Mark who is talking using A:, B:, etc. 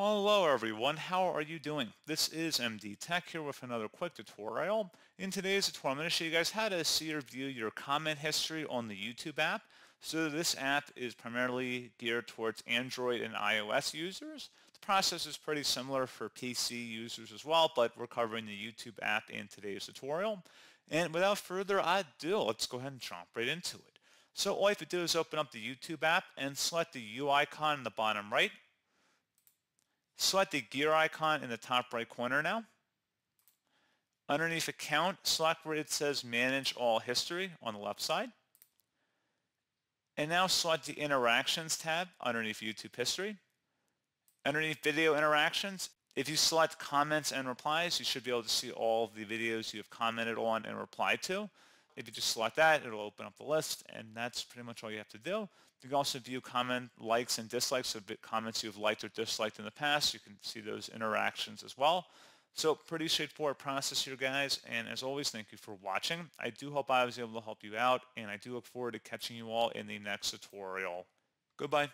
A: Hello everyone, how are you doing? This is MD Tech here with another quick tutorial. In today's tutorial, I'm going to show you guys how to see or view your comment history on the YouTube app. So this app is primarily geared towards Android and iOS users. The process is pretty similar for PC users as well, but we're covering the YouTube app in today's tutorial. And without further ado, let's go ahead and jump right into it. So all you have to do is open up the YouTube app and select the You icon in the bottom right Select the gear icon in the top right corner now. Underneath account, select where it says manage all history on the left side. And now select the interactions tab underneath YouTube history. Underneath video interactions, if you select comments and replies, you should be able to see all of the videos you have commented on and replied to. If you just select that, it'll open up the list, and that's pretty much all you have to do. You can also view comment likes and dislikes, so comments you've liked or disliked in the past. You can see those interactions as well. So pretty straightforward process here, guys. And as always, thank you for watching. I do hope I was able to help you out, and I do look forward to catching you all in the next tutorial. Goodbye.